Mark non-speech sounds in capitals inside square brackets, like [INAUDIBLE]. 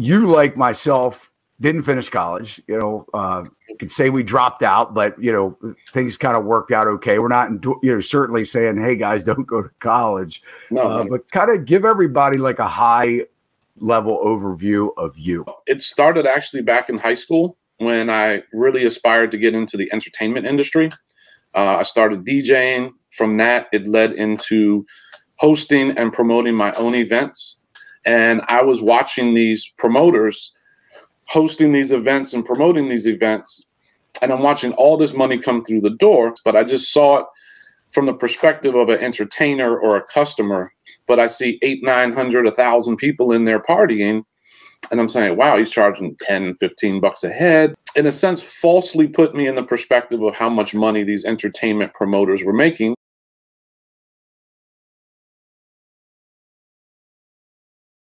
you, like myself, didn't finish college. You know, uh, could say we dropped out, but you know, things kind of worked out okay. We're not, you know, certainly saying, "Hey guys, [LAUGHS] don't go to college," no, uh, but kind of give everybody like a high level overview of you. It started actually back in high school when I really aspired to get into the entertainment industry. Uh, I started DJing. From that, it led into hosting and promoting my own events. And I was watching these promoters hosting these events and promoting these events. And I'm watching all this money come through the door, but I just saw it from the perspective of an entertainer or a customer. But I see eight, 900, a thousand people in there partying. And I'm saying, wow, he's charging 10, 15 bucks a head. In a sense, falsely put me in the perspective of how much money these entertainment promoters were making.